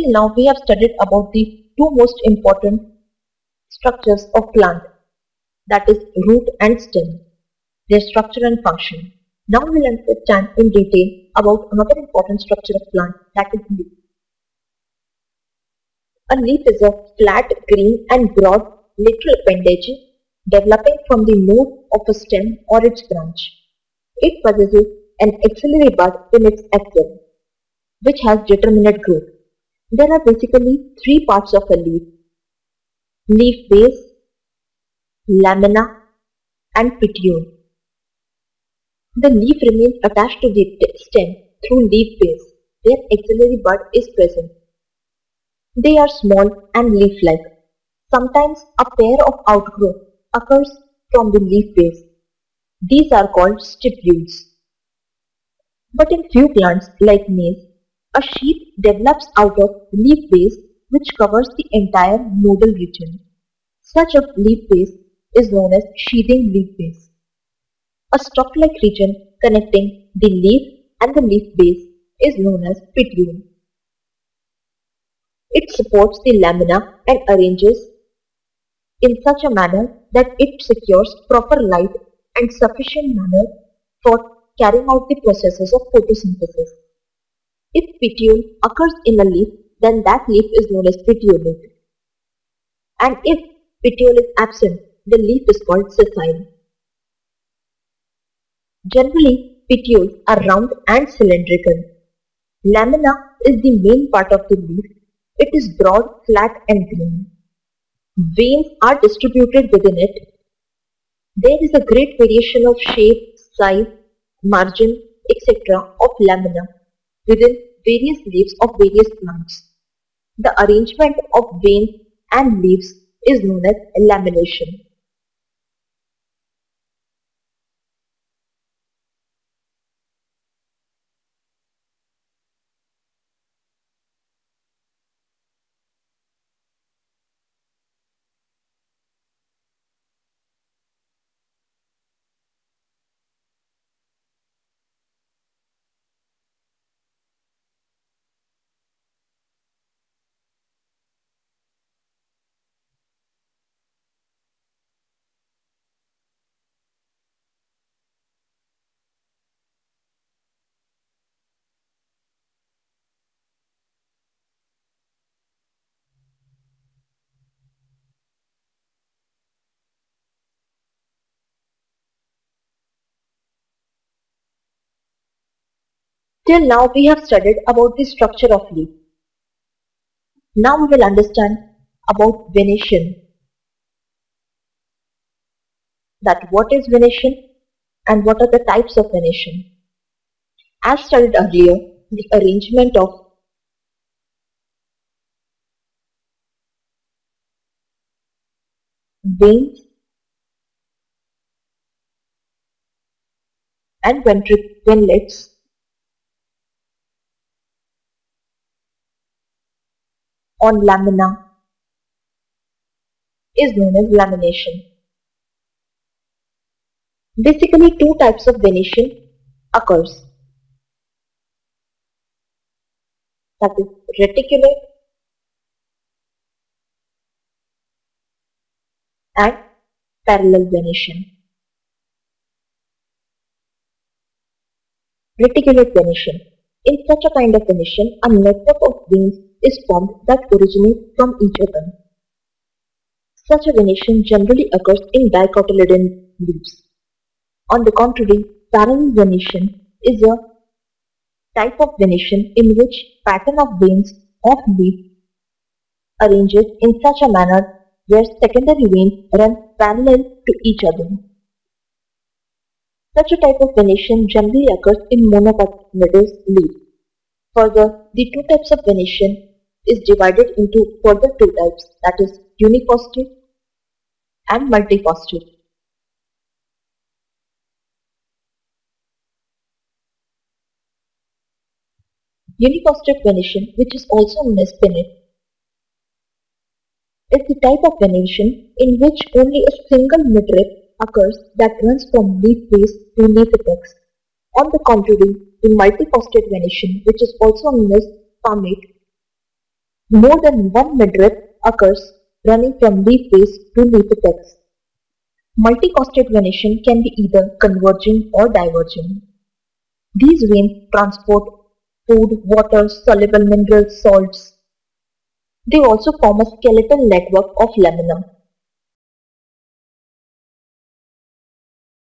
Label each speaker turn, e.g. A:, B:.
A: Till now we have studied about the two most important structures of plant that is root and stem, their structure and function. Now we'll understand in detail about another important structure of plant that is leaf. A leaf is a flat, green and broad lateral appendage developing from the node of a stem or its branch. It possesses an axillary bud in its axil, which has determinate growth. There are basically three parts of a leaf. Leaf base, lamina and petiole. The leaf remains attached to the stem through leaf base where axillary bud is present. They are small and leaf-like. Sometimes a pair of outgrowth occurs from the leaf base. These are called stipules. But in few plants like maize, a sheath develops out of leaf base which covers the entire nodal region. Such a leaf base is known as sheathing leaf base. A stalk-like region connecting the leaf and the leaf base is known as petiole. It supports the lamina and arranges in such a manner that it secures proper light and sufficient manner for carrying out the processes of photosynthesis. If petiole occurs in a leaf, then that leaf is known as petiolate. And if petiole is absent, the leaf is called sessile. Generally, petioles are round and cylindrical. Lamina is the main part of the leaf. It is broad, flat and green. Veins are distributed within it. There is a great variation of shape, size, margin, etc. of lamina within various leaves of various plants. The arrangement of veins and leaves is known as venation. Till now we have studied about the structure of leaf. Now we will understand about venation. That what is venation and what are the types of venation. As studied earlier, the arrangement of veins and ventriculates on lamina is known as venation. Basically two types of venation occurs. That is reticulate and parallel venation. Reticulate venation. In such a kind of venation, a network of veins is formed that originate from each other. Such a venation generally occurs in dicotyledon leaves. On the contrary, parallel venation is a type of venation in which pattern of veins of leaf arranges in such a manner where secondary veins run parallel to each other. Such a type of venation generally occurs in monocotyledonous leaves. Further, the two types of venation is divided into further two types that is unicostate and multicostate. Unicostate venation which is also known as pinnate is the type of venation in which only a single midrib occurs that runs from leaf base to leaf apex. On the contrary, the multicostate venation which is also known as palmate More than one midrib occurs running from leaf base to leaf apex. Multicosted venation can be either converging or diverging. These veins transport food, water, soluble minerals, salts. They also form a skeletal network of lamina.